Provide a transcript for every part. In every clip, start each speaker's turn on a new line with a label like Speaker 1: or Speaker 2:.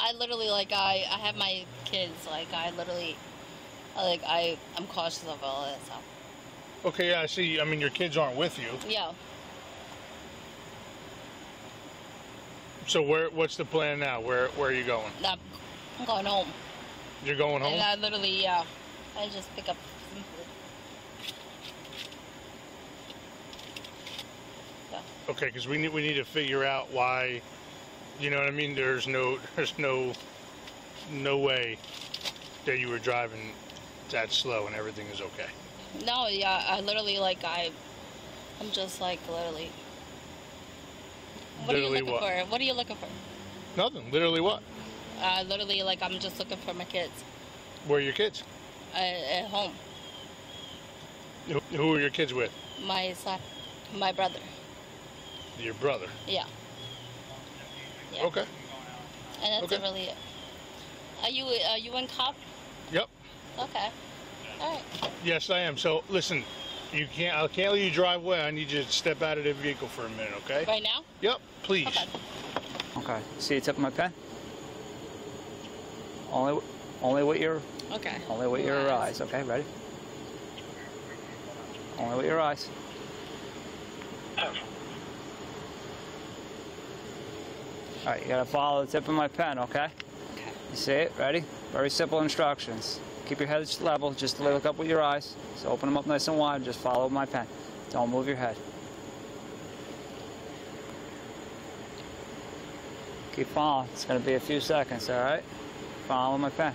Speaker 1: I literally like I I have my kids like I literally like I I'm cautious of all of that stuff.
Speaker 2: Okay, yeah, I see. I mean, your kids aren't with you.
Speaker 1: Yeah.
Speaker 2: So where? What's the plan now? Where Where are you going?
Speaker 1: I'm going home.
Speaker 2: You're going home.
Speaker 1: And I literally yeah. I just pick up some food. Yeah.
Speaker 2: Okay, because we need we need to figure out why. You know what I mean? There's no there's no no way that you were driving that slow and everything is okay.
Speaker 1: No, yeah, I literally like I I'm just like literally What
Speaker 2: Literally
Speaker 1: are you looking
Speaker 2: what?
Speaker 1: for? What are you looking for?
Speaker 2: Nothing. Literally what?
Speaker 1: Uh, literally like I'm just looking for my kids
Speaker 2: Where are your kids?
Speaker 1: uh, at home.
Speaker 2: Who, who are your kids with?
Speaker 1: My son, my brother.
Speaker 2: Your brother.
Speaker 1: Yeah. Yeah.
Speaker 2: Okay.
Speaker 1: And that's
Speaker 2: Okay.
Speaker 1: really it. Are you are you in cop?
Speaker 2: Yep.
Speaker 1: Okay. All right.
Speaker 2: Yes, I am. So listen, you can't. I can't let you drive away. I need you to step out of the vehicle for a minute, okay?
Speaker 1: Right now?
Speaker 2: Yep. Please.
Speaker 1: Okay.
Speaker 3: Okay. See the tip of my pen? Only, only with your,
Speaker 1: Okay.
Speaker 3: only with your
Speaker 1: Relax.
Speaker 3: eyes. Okay, ready? Only with your eyes. All right, you gotta follow the tip of my pen, okay?
Speaker 1: Okay.
Speaker 3: You see it? Ready? Very simple instructions. Keep your head level. Just look up with your eyes. So open them up nice and wide. Just follow my pen. Don't move your head. Keep following. It's to be a few seconds, all right? Follow my pen.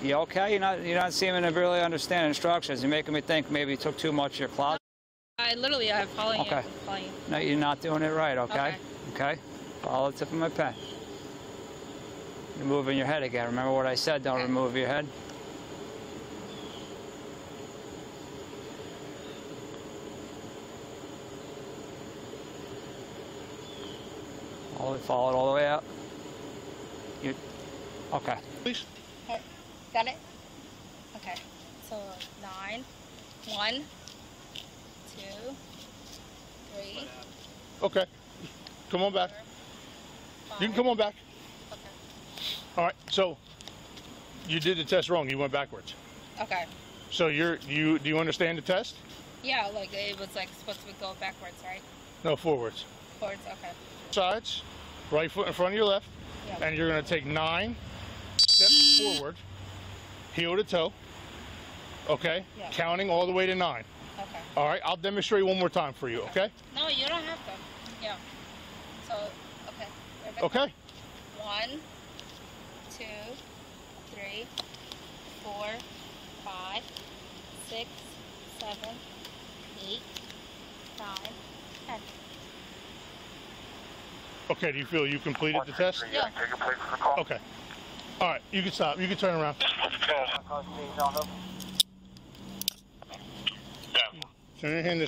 Speaker 3: You okay? You're not, you're not seeming to really understand instructions. You're making me think maybe you took too much of your closet.
Speaker 1: I literally I'm following
Speaker 3: Okay.
Speaker 1: you. Following you.
Speaker 3: No, you're not doing it right, okay?
Speaker 1: Okay.
Speaker 3: Okay? Follow the tip of my pen. You're moving your head again. Remember what I said, don't
Speaker 1: Okay.
Speaker 3: remove your head. All the follow it all the way up. You okay.
Speaker 2: Please.
Speaker 1: Okay. Got it? Okay. So nine, one, two, three,
Speaker 2: Okay. Come on back. You can come on back.
Speaker 1: Okay.
Speaker 2: All right. So you did the test wrong. You went backwards.
Speaker 1: Okay.
Speaker 2: So you're you. Do you understand the test?
Speaker 1: Yeah, like it was like supposed to go backwards, right?
Speaker 2: No, forwards.
Speaker 1: Forwards. Okay.
Speaker 2: Sides. Right foot in front of your left,
Speaker 1: Yeah.
Speaker 2: and you're going to take nine steps forward, heel to toe. Okay.
Speaker 1: Yeah.
Speaker 2: Counting all the way to nine.
Speaker 1: Okay.
Speaker 2: All right. I'll demonstrate one more time for you. Okay.
Speaker 1: No, you don't have to. Yeah. So, okay. Rebecca.
Speaker 2: Okay.
Speaker 1: One, two, three, four, five, six, seven, eight, nine, ten.
Speaker 2: Okay. Do you feel you completed the test?
Speaker 1: Yeah.
Speaker 2: Okay. All right. You can stop. You can turn around. Turn your hand this